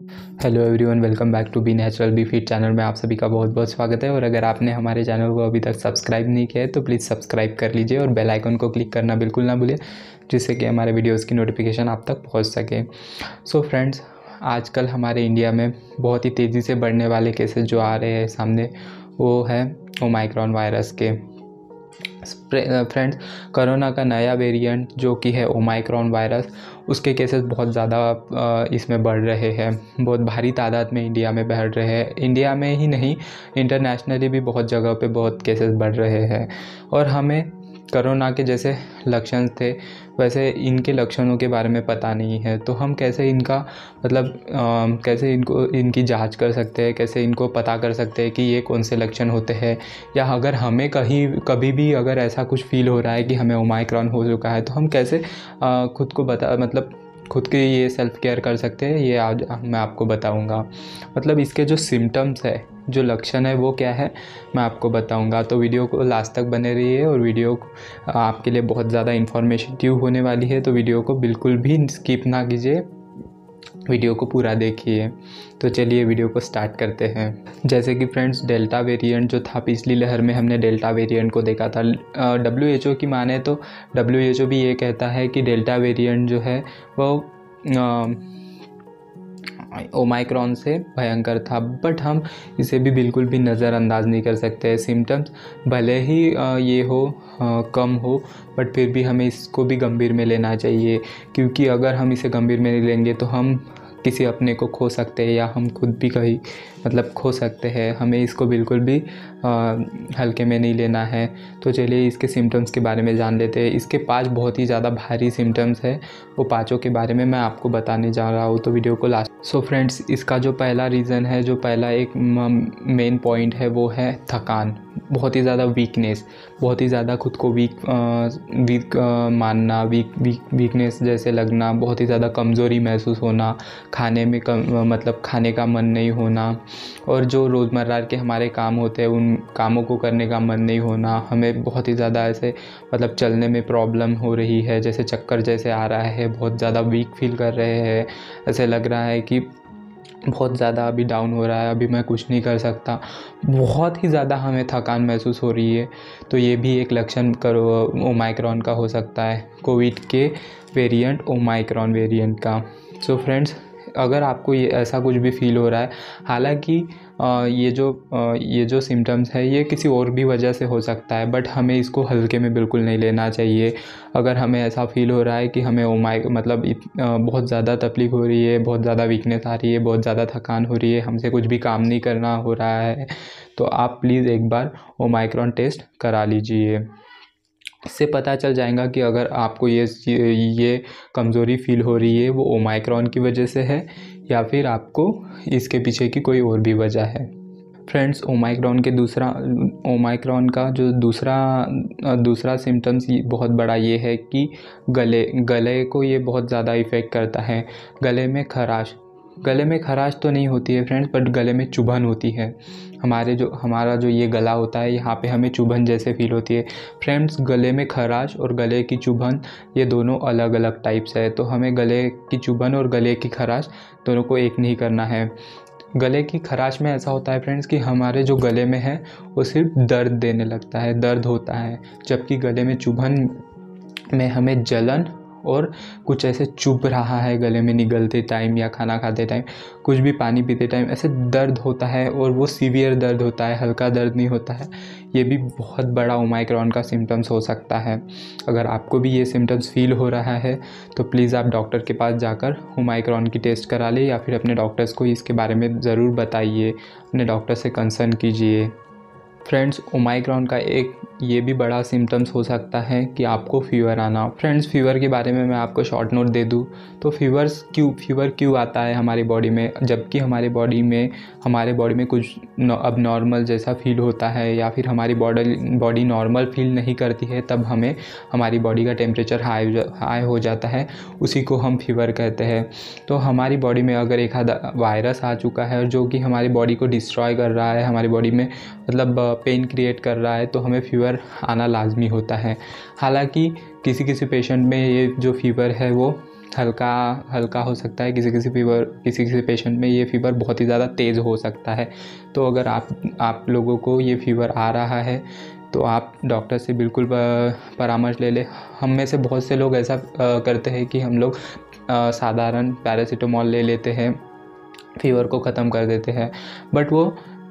Hello everyone, welcome back to be natural, be fit channel में आप सभी का बहुत बहुत स्वागत है। और अगर आपने हमारे चैनल को अभी तक सब्सक्राइब नहीं किया है तो प्लीज़ सब्सक्राइब कर लीजिए और बेल आइकन को क्लिक करना बिल्कुल ना भूलिए, जिससे कि हमारे वीडियोस की नोटिफिकेशन आप तक पहुँच सके। सो so फ्रेंड्स, आजकल हमारे इंडिया में बहुत ही तेज़ी से बढ़ने वाले केसेज जो आ रहे हैं सामने, वो है ओमाइक्रॉन वायरस के। फ्रेंड्स कोरोना का नया वेरिएंट जो कि है ओमाइक्रॉन वायरस उसके केसेस बहुत ज़्यादा इसमें बढ़ रहे हैं। बहुत भारी तादाद में इंडिया में बढ़ रहे हैं। इंडिया में ही नहीं इंटरनेशनली भी बहुत जगह पे बहुत केसेस बढ़ रहे हैं। और हमें कोरोना के जैसे लक्षण थे वैसे इनके लक्षणों के बारे में पता नहीं है। तो हम कैसे इनका मतलब आ, कैसे इनको इनकी जाँच कर सकते हैं कैसे इनको पता कर सकते हैं कि ये कौन से लक्षण होते हैं? या अगर हमें कहीं कभी भी अगर ऐसा कुछ फील हो रहा है कि हमें ओमाइक्रॉन हो चुका है तो हम कैसे आ, खुद को बता मतलब खुद के ये सेल्फ़ केयर कर सकते हैं, ये आज मैं आपको बताऊँगा। मतलब इसके जो सिम्टम्स है, जो लक्षण है, वो क्या है, मैं आपको बताऊँगा। तो वीडियो को लास्ट तक बने रहिए और वीडियो आपके लिए बहुत ज़्यादा इन्फॉर्मेटिव होने वाली है तो वीडियो को बिल्कुल भी स्किप ना कीजिए। वीडियो को पूरा देखिए। तो चलिए वीडियो को स्टार्ट करते हैं। जैसे कि फ्रेंड्स, डेल्टा वेरिएंट जो था पिछली लहर में हमने डेल्टा वेरिएंट को देखा था। डब्ल्यू एच ओ की माने तो डब्ल्यू एच ओ भी ये कहता है कि डेल्टा वेरिएंट जो है वो ओमाइक्रॉन से भयंकर था। बट हम इसे भी बिल्कुल भी नज़रअंदाज नहीं कर सकते सिम्टम्स भले ही ये हो कम हो, बट फिर भी हमें इसको भी गंभीर में लेना चाहिए। क्योंकि अगर हम इसे गंभीर में नहीं लेंगे तो हम किसी अपने को खो सकते हैं या हम खुद भी कहीं मतलब खो सकते हैं। हमें इसको बिल्कुल भी हल्के में नहीं लेना है। तो चलिए इसके सिम्टम्स के बारे में जान लेते हैं। इसके पाँच बहुत ही ज़्यादा भारी सिम्टम्स है। वो पाँचों के बारे में मैं आपको बताने जा रहा हूँ तो वीडियो को लास्ट सो फ्रेंड्स इसका जो पहला रीज़न है, जो पहला एक मेन पॉइंट है, वो है थकान। बहुत ही ज़्यादा वीकनेस बहुत ही ज़्यादा खुद को वीक वीक मानना वीक वीक वीकनेस जैसे लगना, बहुत ही ज़्यादा कमज़ोरी महसूस होना, खाने में कम मतलब खाने का मन नहीं होना, और जो रोज़मर्रा के हमारे काम होते हैं, उन कामों को करने का मन नहीं होना, हमें बहुत ही ज़्यादा ऐसे मतलब चलने में प्रॉब्लम हो रही है, जैसे चक्कर जैसे आ रहा है, बहुत ज़्यादा वीक फील कर रहे हैं, ऐसे लग रहा है कि बहुत ज़्यादा अभी डाउन हो रहा है, अभी मैं कुछ नहीं कर सकता। बहुत ही ज़्यादा हमें थकान महसूस हो रही है। तो ये भी एक लक्षण करो ओमाइक्रॉन का हो सकता है, कोविड के वेरिएंट ओमाइक्रॉन वेरिएंट का। सो so फ्रेंड्स अगर आपको ये ऐसा कुछ भी फील हो रहा है, हालाँकि ये जो ये जो सिम्टम्स है, ये किसी और भी वजह से हो सकता है बट हमें इसको हल्के में बिल्कुल नहीं लेना चाहिए। अगर हमें ऐसा फील हो रहा है कि हमें ओमाइ मतलब बहुत ज़्यादा तकलीफ़ हो रही है, बहुत ज़्यादा वीकनेस आ रही है, बहुत ज़्यादा थकान हो रही है, हमसे कुछ भी काम नहीं करना हो रहा है तो आप प्लीज़ एक बार ओमाइक्रॉन टेस्ट करा लीजिए। इससे पता चल जाएगा कि अगर आपको ये ये कमज़ोरी फील हो रही है, वो ओमाइक्रॉन की वजह से है या फिर आपको इसके पीछे की कोई और भी वजह है। फ्रेंड्स ओमाइक्रॉन के दूसरा ओमाइक्रॉन का जो दूसरा दूसरा सिम्टम्स बहुत बड़ा ये है कि गले गले को ये बहुत ज़्यादा इफ़ेक्ट करता है। गले में खराश गले में खराश तो नहीं होती है फ्रेंड्स बट गले में चुभन होती है। हमारे जो, हमारा जो ये गला होता है, यहाँ पे हमें चुभन जैसे फील होती है। फ्रेंड्स गले में खराश और गले की चुभन, ये दोनों अलग अलग टाइप्स है। तो हमें गले की चुभन और गले की खराश दोनों को एक नहीं करना है। गले की खराश में ऐसा होता है फ्रेंड्स कि हमारे जो गले में है, वो सिर्फ़ दर्द देने लगता है, दर्द होता है। जबकि गले में चुभन में हमें जलन और कुछ ऐसे चुभ रहा है, गले में निगलते टाइम या खाना खाते टाइम कुछ भी पानी पीते टाइम ऐसे दर्द होता है और वो सीवियर दर्द होता है, हल्का दर्द नहीं होता है। ये भी बहुत बड़ा ओमाइक्रॉन का सिम्टम्स हो सकता है। अगर आपको भी ये सिम्टम्स फील हो रहा है तो प्लीज़ आप डॉक्टर के पास जाकर ओमाइक्रॉन की टेस्ट करा लें या फिर अपने डॉक्टर्स को इसके बारे में ज़रूर बताइए। अपने डॉक्टर से कंसर्न कीजिए। फ्रेंड्स ओमाइक्रॉन का एक ये भी बड़ा सिम्टम्स हो सकता है कि आपको फ़ीवर आना। फ्रेंड्स फ़ीवर के बारे में मैं आपको शॉर्ट नोट दे दूँ तो फीवर्स क्यों फीवर क्यों आता है हमारी बॉडी में? जबकि हमारे बॉडी में, हमारे बॉडी में कुछ अब नॉर्मल जैसा फील होता है या फिर हमारी बॉडी बॉडी नॉर्मल फील नहीं करती है, तब हमें हमारी बॉडी का टेम्परेचर हाई हाई हो जाता है। उसी को हम फीवर कहते हैं। तो हमारी बॉडी में अगर एक आधा वायरस आ चुका है जो कि हमारी बॉडी को डिस्ट्रॉय कर रहा है, हमारी बॉडी में मतलब पेन क्रिएट कर रहा है तो हमें फीवर आना लाजमी होता है। हालाँकि किसी किसी पेशेंट में ये जो फीवर है, वो हल्का हल्का हो सकता है। किसी किसी फीवर किसी किसी पेशेंट में ये फीवर बहुत ही ज़्यादा तेज़ हो सकता है। तो अगर आप आप लोगों को ये फीवर आ रहा है तो आप डॉक्टर से बिल्कुल परामर्श ले लें। हम में से बहुत से लोग ऐसा करते हैं कि हम लोग साधारण पैरासीटामॉल ले लेते हैं फीवर को ख़त्म कर देते हैं। बट वो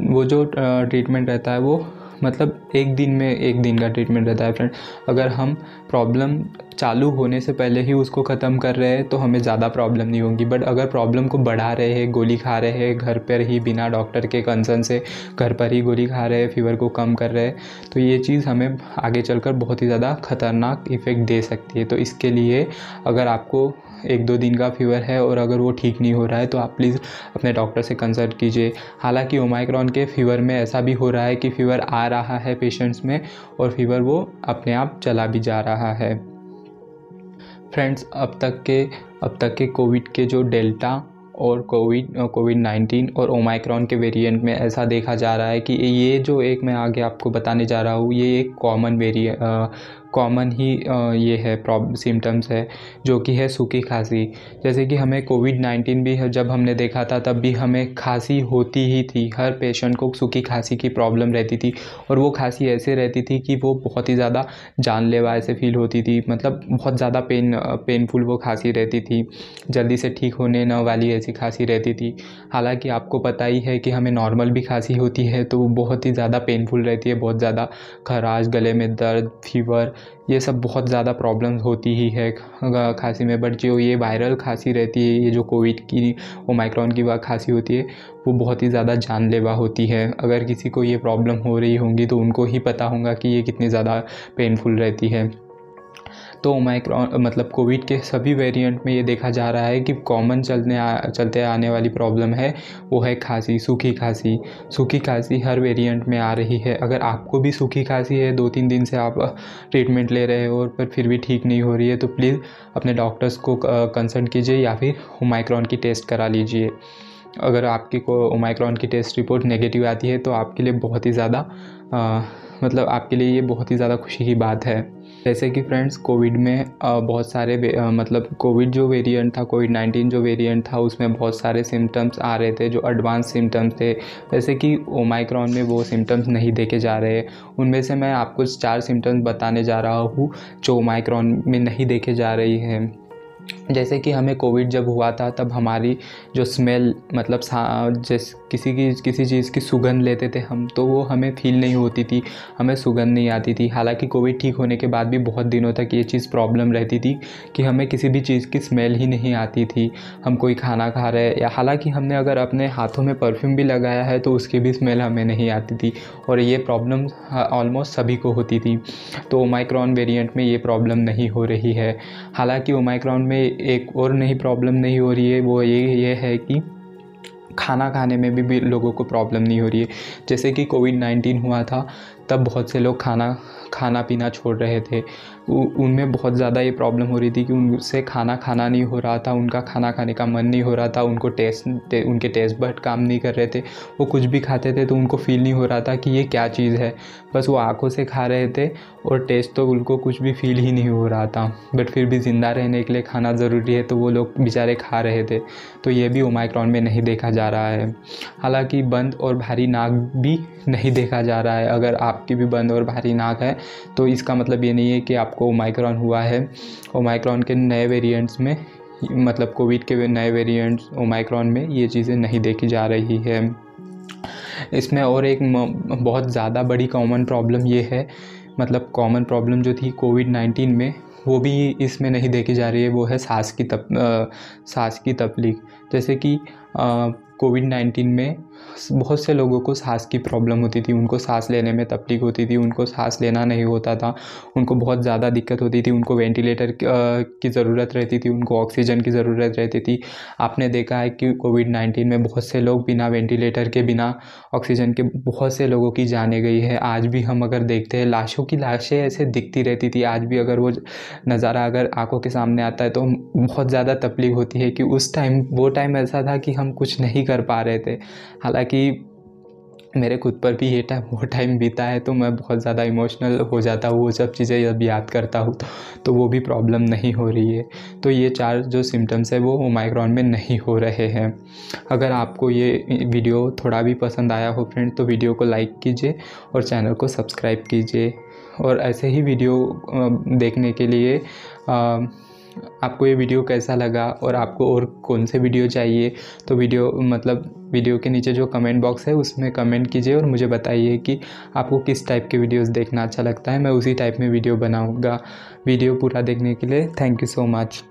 वो जो ट्रीटमेंट रहता है वो मतलब एक दिन में एक दिन का ट्रीटमेंट रहता है फ्रेंड अगर हम प्रॉब्लम चालू होने से पहले ही उसको ख़त्म कर रहे हैं तो हमें ज़्यादा प्रॉब्लम नहीं होगी। बट अगर प्रॉब्लम को बढ़ा रहे हैं, गोली खा रहे हैं, घर पर ही बिना डॉक्टर के कंसर्न से, घर पर ही गोली खा रहे हैं फीवर को कम कर रहे हैं तो ये चीज़ हमें आगे चलकर बहुत ही ज़्यादा ख़तरनाक इफ़ेक्ट दे सकती है। तो इसके लिए अगर आपको एक दो दिन का फीवर है और अगर वो ठीक नहीं हो रहा है तो आप प्लीज़ अपने डॉक्टर से कंसल्ट कीजिए। हालाँकि ओमाइक्रॉन के फीवर में ऐसा भी हो रहा है कि फ़ीवर आ रहा है पेशेंट्स में और फीवर वो अपने आप चला भी जा रहा है। फ्रेंड्स अब तक के, अब तक के कोविड के जो डेल्टा और कोविड कोविड नाइन्टीन और ओमाइक्रॉन के वेरिएंट में ऐसा देखा जा रहा है कि ये जो एक मैं आगे आपको बताने जा रहा हूँ, ये एक कॉमन वेरिएंट कॉमन ही ये है प्रॉब सिम्टम्स है, जो कि है सूखी खांसी। जैसे कि हमें कोविड नाइन्टीन भी जब हमने देखा था, तब भी हमें खांसी होती ही थी। हर पेशेंट को सूखी खांसी की प्रॉब्लम रहती थी और वो खांसी ऐसे रहती थी कि वो बहुत ही ज़्यादा जानलेवा ऐसे फील होती थी। मतलब बहुत ज़्यादा पेन पेनफुल वो खांसी रहती थी। जल्दी से ठीक होने न वाली ऐसी खांसी रहती थी। हालाँकि आपको पता ही है कि हमें नॉर्मल भी खांसी होती है तो बहुत ही ज़्यादा पेनफुल रहती है, बहुत ज़्यादा खराश, गले में दर्द फीवर ये सब बहुत ज़्यादा प्रॉब्लम्स होती ही है खांसी में। बट जो ये वायरल खांसी रहती है, ये जो कोविड की ओमाइक्रॉन की खांसी होती है, वो बहुत ही ज़्यादा जानलेवा होती है। अगर किसी को ये प्रॉब्लम हो रही होंगी तो उनको ही पता होगा कि ये कितनी ज़्यादा पेनफुल रहती है। तो ओमाइक्रॉन मतलब कोविड के सभी वेरिएंट में ये देखा जा रहा है कि कॉमन चलने आ, चलते आने वाली प्रॉब्लम है वो है खांसी सूखी खांसी। सूखी खांसी हर वेरिएंट में आ रही है। अगर आपको भी सूखी खांसी है दो तीन दिन से आप ट्रीटमेंट ले रहे हो पर फिर भी ठीक नहीं हो रही है तो प्लीज़ अपने डॉक्टर्स को कंसल्ट कीजिए या फिर ओमाइक्रॉन की टेस्ट करा लीजिए। अगर आपकी को ओमाइक्रॉन की टेस्ट रिपोर्ट नेगेटिव आती है तो आपके लिए बहुत ही ज़्यादा मतलब आपके लिए ये बहुत ही ज़्यादा खुशी की बात है। जैसे कि फ्रेंड्स कोविड में बहुत सारे मतलब कोविड जो वेरिएंट था कोविड नाइन्टीन जो वेरिएंट था, उसमें बहुत सारे सिम्टम्स आ रहे थे, जो एडवांस सिम्टम्स थे। जैसे कि ओमाइक्रॉन में वो सिम्टम्स नहीं देखे जा रहे। उनमें से मैं आपको चार सिम्टम्स बताने जा रहा हूँ, जो ओमाइक्रॉन में नहीं देखे जा रही हैं। जैसे कि हमें कोविड जब हुआ था, तब हमारी जो स्मेल मतलब जैसे, किसी की, किसी चीज़ की सुगंध लेते थे हम तो वो हमें फील नहीं होती थी, हमें सुगंध नहीं आती थी। हालाँकि कोविड ठीक होने के बाद भी बहुत दिनों तक ये चीज़ प्रॉब्लम रहती थी कि हमें किसी भी चीज़ की स्मेल ही नहीं आती थी। हम कोई खाना खा रहे या हालाँकि हमने अगर अपने हाथों में परफ्यूम भी लगाया है तो उसकी भी स्मेल हमें नहीं आती थी, और ये प्रॉब्लम ऑलमोस्ट सभी को होती थी। तो ओमाइक्रॉन वेरियंट में ये प्रॉब्लम नहीं हो रही है। हालाँकि ओमाइक्रॉन में एक और नहीं प्रॉब्लम नहीं हो रही है वो ये ये है कि खाना खाने में भी, भी लोगों को प्रॉब्लम नहीं हो रही है। जैसे कि कोविड नाइन्टीन हुआ था तब बहुत से लोग खाना खाना पीना छोड़ रहे थे। उनमें बहुत ज़्यादा ये प्रॉब्लम हो रही थी कि उनसे खाना खाना नहीं हो रहा था उनका खाना खाने का मन नहीं हो रहा था उनको टेस्ट टे, उनके टेस्ट बट काम नहीं कर रहे थे। वो कुछ भी खाते थे तो उनको फील नहीं हो रहा था कि ये क्या चीज़ है। बस वो आँखों से खा रहे थे और टेस्ट तो उनको कुछ भी फील ही नहीं हो रहा था। बट फिर भी ज़िंदा रहने के लिए खाना ज़रूरी है तो वो लोग बेचारे खा रहे थे। तो ये भी ओमाइक्रॉन में नहीं देखा जा रहा है। हालाँकि बंद और भारी नाक भी नहीं देखा जा रहा है। अगर आपकी भी बंद और भारी नाक है। तो इसका मतलब ये नहीं है कि आपको ओमाइक्रॉन हुआ है। ओमाइक्रॉन के नए वेरिएंट्स में मतलब कोविड के नए वेरिएंट्स ओमाइक्रॉन में ये चीज़ें नहीं देखी जा रही है। इसमें और एक बहुत ज़्यादा बड़ी कॉमन प्रॉब्लम ये है। मतलब कॉमन प्रॉब्लम जो थी कोविड नाइन्टीन में, वो भी इसमें नहीं देखी जा रही है, वो है सांस की तप सांस की तकलीफ़ जैसे कि कोविड नाइन्टीन में बहुत से लोगों को सांस की प्रॉब्लम होती थी, उनको सांस लेने में तकलीफ़ होती थी, उनको सांस लेना नहीं होता था, उनको बहुत ज़्यादा दिक्कत होती थी, उनको वेंटिलेटर की ज़रूरत रहती थी, उनको ऑक्सीजन की ज़रूरत रहती थी। आपने देखा है कि कोविड नाइन्टीन में बहुत से लोग बिना वेंटिलेटर के, बिना ऑक्सीजन के बहुत से लोगों की जाने गई है। आज भी हम अगर देखते हैं, लाशों की लाशें ऐसे दिखती रहती थी। आज भी अगर वो नज़ारा अगर आँखों के सामने आता है तो बहुत ज़्यादा तकलीफ़ होती है कि उस टाइम वो टाइम ऐसा था कि हम कुछ नहीं कर पा रहे थे। हालाँकि मेरे खुद पर भी ये टाइम वो टाइम बीता है तो मैं बहुत ज़्यादा इमोशनल हो जाता हूँ, वो सब चीज़ें जब याद करता हूँ तो तो वो भी प्रॉब्लम नहीं हो रही है। तो ये चार जो सिम्टम्स है, वो ओमाइक्रॉन में नहीं हो रहे हैं। अगर आपको ये वीडियो थोड़ा भी पसंद आया हो फ्रेंड तो वीडियो को लाइक कीजिए और चैनल को सब्सक्राइब कीजिए। और ऐसे ही वीडियो देखने के लिए आपको ये वीडियो कैसा लगा और आपको और कौन से वीडियो चाहिए? तो वीडियो मतलब वीडियो के नीचे जो कमेंट बॉक्स है, उसमें कमेंट कीजिए और मुझे बताइए कि आपको किस टाइप के वीडियोस देखना अच्छा लगता है। मैं उसी टाइप में वीडियो बनाऊँगा। वीडियो पूरा देखने के लिए थैंक यू सो मच